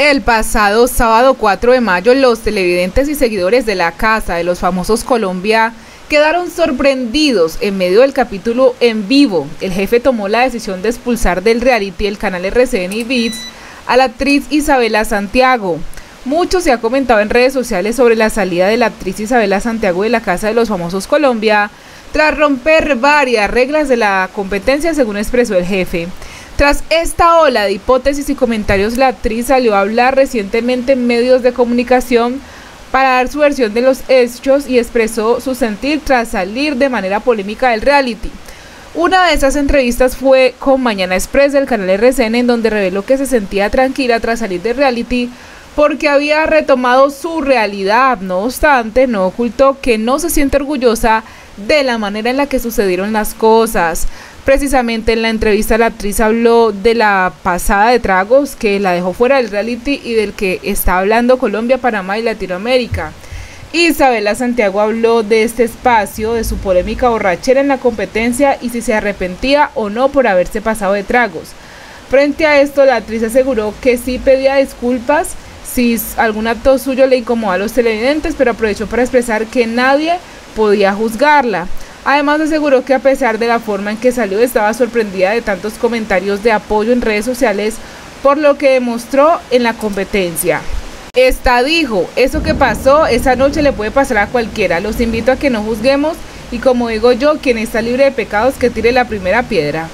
El pasado sábado 4 de mayo, los televidentes y seguidores de la Casa de los Famosos Colombia quedaron sorprendidos en medio del capítulo en vivo. El jefe tomó la decisión de expulsar del reality el canal RCN y Beats a la actriz Isabela Santiago. Mucho se ha comentado en redes sociales sobre la salida de la actriz Isabela Santiago de la Casa de los Famosos Colombia tras romper varias reglas de la competencia según expresó el jefe. Tras esta ola de hipótesis y comentarios, la actriz salió a hablar recientemente en medios de comunicación para dar su versión de los hechos y expresó su sentir tras salir de manera polémica del reality. Una de esas entrevistas fue con Mañana Express del canal RCN en donde reveló que se sentía tranquila tras salir del reality porque había retomado su realidad. No obstante, no ocultó que no se siente orgullosa de la manera en la que sucedieron las cosas. Precisamente en la entrevista la actriz habló de la pasada de tragos que la dejó fuera del reality y del que está hablando Colombia, Panamá y Latinoamérica. Isabela Santiago habló de este espacio, de su polémica borrachera en la competencia y si se arrepentía o no por haberse pasado de tragos. Frente a esto, la actriz aseguró que sí pedía disculpas si algún acto suyo le incomodó a los televidentes, pero aprovechó para expresar que nadie podía juzgarla. Además aseguró que a pesar de la forma en que salió estaba sorprendida de tantos comentarios de apoyo en redes sociales por lo que demostró en la competencia. Esta dijo, eso que pasó esa noche le puede pasar a cualquiera, los invito a que no juzguemos y como digo yo, quien está libre de pecados que tire la primera piedra.